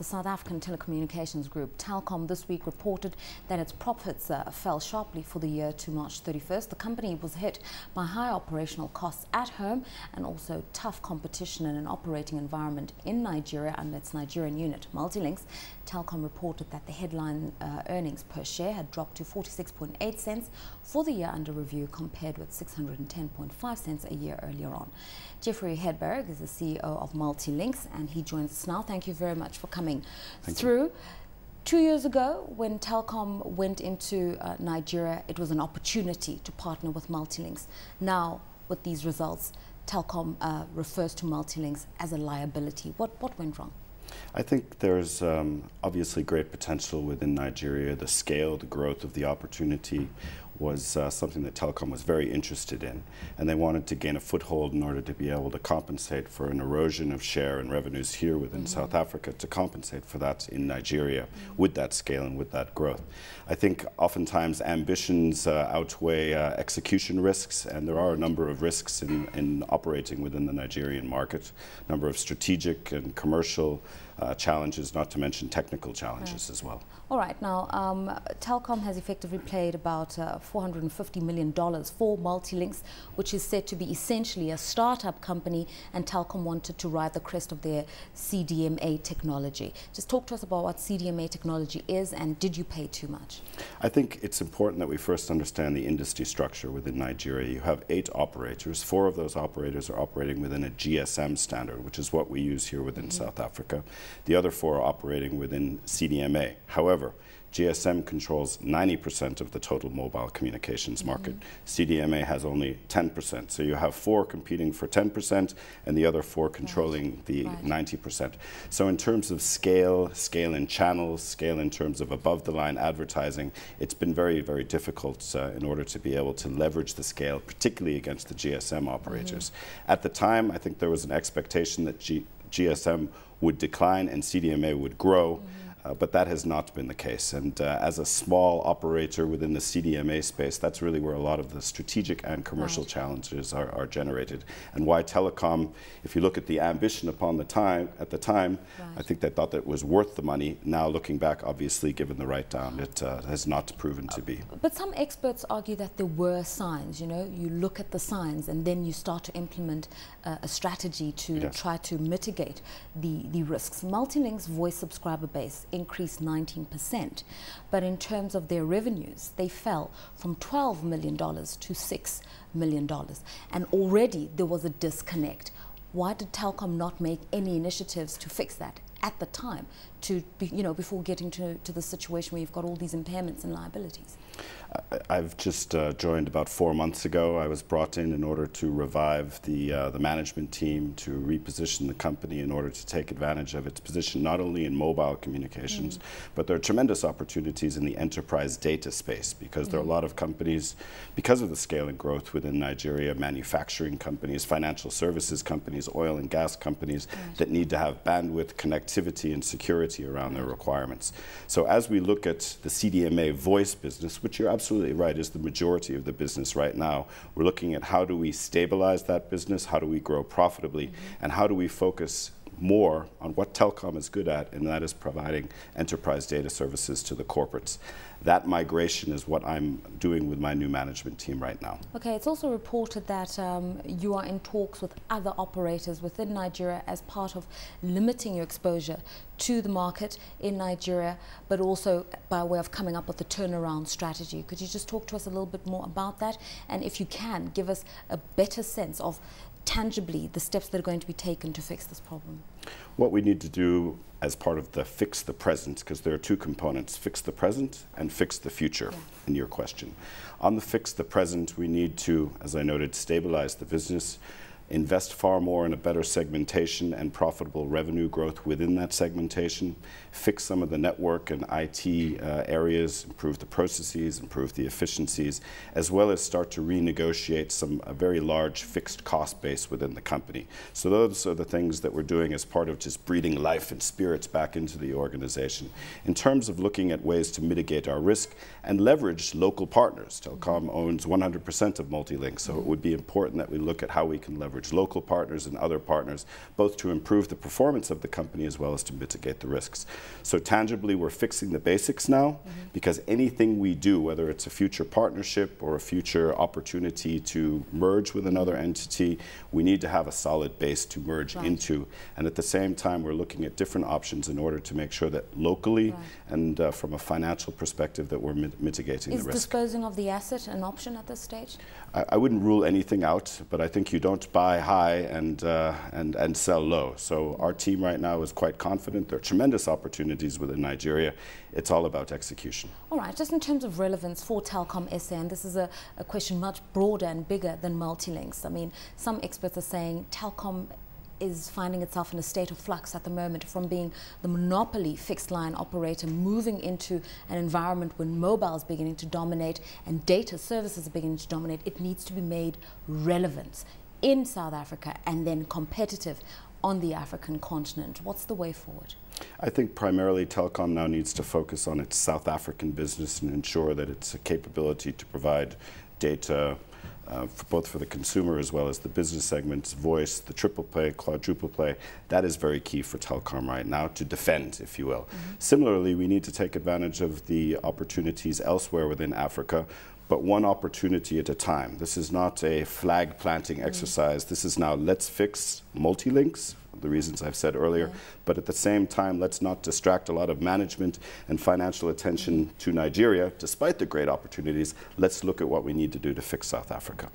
the South African telecommunications group Telkom this week reported that its profits uh, fell sharply for the year to March 31st. The company was hit by high operational costs at home and also tough competition in an operating environment in Nigeria and its Nigerian unit, Multilinks. Telkom reported that the headline uh, earnings per share had dropped to 46.8 cents for the year under review compared with 610.5 cents a year earlier on. Jeffrey Hedberg is the CEO of Multilinks and he joins us now. Thank you very much for coming Thank through. You. Two years ago, when Telkom went into uh, Nigeria, it was an opportunity to partner with Multilinks. Now, with these results, Telkom uh, refers to Multilinks as a liability. What, what went wrong? I think there's um, obviously great potential within Nigeria. The scale, the growth of the opportunity was uh, something that Telkom was very interested in. And they wanted to gain a foothold in order to be able to compensate for an erosion of share and revenues here within mm -hmm. South Africa to compensate for that in Nigeria mm -hmm. with that scale and with that growth. I think oftentimes ambitions uh, outweigh uh, execution risks, and there are a number of risks in, in operating within the Nigerian market, a number of strategic and commercial uh, challenges, not to mention technical challenges right. as well. All right, now um, Telkom has effectively paid about uh, $450 million for Multilinks, which is said to be essentially a startup company, and Telkom wanted to ride the crest of their CDMA technology. Just talk to us about what CDMA technology is, and did you pay too much? I think it's important that we first understand the industry structure within Nigeria. You have eight operators. Four of those operators are operating within a GSM standard, which is what we use here within mm -hmm. South Africa. The other four are operating within CDMA. However, GSM controls 90% of the total mobile communications market. Mm -hmm. CDMA has only 10%. So you have four competing for 10% and the other four controlling right. the right. 90%. So in terms of scale, scale in channels, scale in terms of above the line advertising, it's been very, very difficult uh, in order to be able to leverage the scale, particularly against the GSM operators. Mm -hmm. At the time, I think there was an expectation that G GSM would decline and CDMA would grow. Mm -hmm. Uh, but that has not been the case. And uh, as a small operator within the CDMA space, that's really where a lot of the strategic and commercial right. challenges are, are, generated. And why Telkom, if you look at the ambition upon the time at the time, right. I think they thought that it was worth the money. Now looking back, obviously, given the write down, it uh, has not proven to be. But some experts argue that there were signs. You know, you look at the signs and then you start to implement uh, a strategy to yes. try to mitigate the the risks. Multilink's voice subscriber base increased 19%. But in terms of their revenues, they fell from $12 million to $6 million. And already there was a disconnect. Why did Telkom not make any initiatives to fix that at the time, to be, you know, before getting to, to the situation where you've got all these impairments and liabilities? I've just uh, joined about four months ago. I was brought in in order to revive the uh, the management team, to reposition the company in order to take advantage of its position not only in mobile communications, mm. but there are tremendous opportunities in the enterprise data space because mm. there are a mm. lot of companies, because of the scale and growth within Nigeria, manufacturing companies, financial services companies, oil and gas companies right. that need to have bandwidth, connectivity, and security around their requirements. So as we look at the CDMA voice business, which you're absolutely right, is the majority of the business right now. We're looking at how do we stabilize that business, how do we grow profitably, mm -hmm. and how do we focus more on what Telkom is good at, and that is providing enterprise data services to the corporates. That migration is what I'm doing with my new management team right now. Okay, it's also reported that um, you are in talks with other operators within Nigeria as part of limiting your exposure to the market in Nigeria, but also by way of coming up with a turnaround strategy. Could you just talk to us a little bit more about that? And if you can, give us a better sense of tangibly the steps that are going to be taken to fix this problem? What we need to do as part of the fix the present, because there are two components, fix the present and fix the future yeah. in your question. On the fix the present, we need to, as I noted, stabilize the business, invest far more in a better segmentation and profitable revenue growth within that segmentation, fix some of the network and IT uh, areas, improve the processes, improve the efficiencies, as well as start to renegotiate some a very large fixed cost base within the company. So those are the things that we're doing as part of just breathing life and spirits back into the organization. In terms of looking at ways to mitigate our risk and leverage local partners, Telkom owns 100% of Multilink, so it would be important that we look at how we can leverage leverage local partners and other partners, both to improve the performance of the company as well as to mitigate the risks. So tangibly, we're fixing the basics now mm -hmm. because anything we do, whether it's a future partnership or a future opportunity to merge with another entity, we need to have a solid base to merge right. into. And at the same time, we're looking at different options in order to make sure that locally right. and uh, from a financial perspective that we're mit mitigating Is the risk. Is disposing of the asset an option at this stage? I, I, wouldn't rule anything out, but I think you don't buy high and, uh, and, and sell low. So our team right now is quite confident. There are tremendous opportunities within Nigeria. It's all about execution. All right, just in terms of relevance for Telkom SA, and this is a, a question much broader and bigger than multi-links. I mean, some experts are saying Telkom is finding itself in a state of flux at the moment from being the monopoly fixed line operator moving into an environment when mobile is beginning to dominate and data services are beginning to dominate. It needs to be made relevant in South Africa and then competitive on the African continent. What's the way forward? I think primarily Telkom now needs to focus on its South African business and ensure that it's a capability to provide data, uh, for both for the consumer as well as the business segments, voice, the triple play, quadruple play, that is very key for Telkom right now to defend, if you will. Mm -hmm. Similarly, we need to take advantage of the opportunities elsewhere within Africa but one opportunity at a time. This is not a flag planting mm exercise. This is now let's fix multi-links, the reasons I've said earlier, yeah. but at the same time, let's not distract a lot of management and financial attention to Nigeria, despite the great opportunities. Let's look at what we need to do to fix South Africa.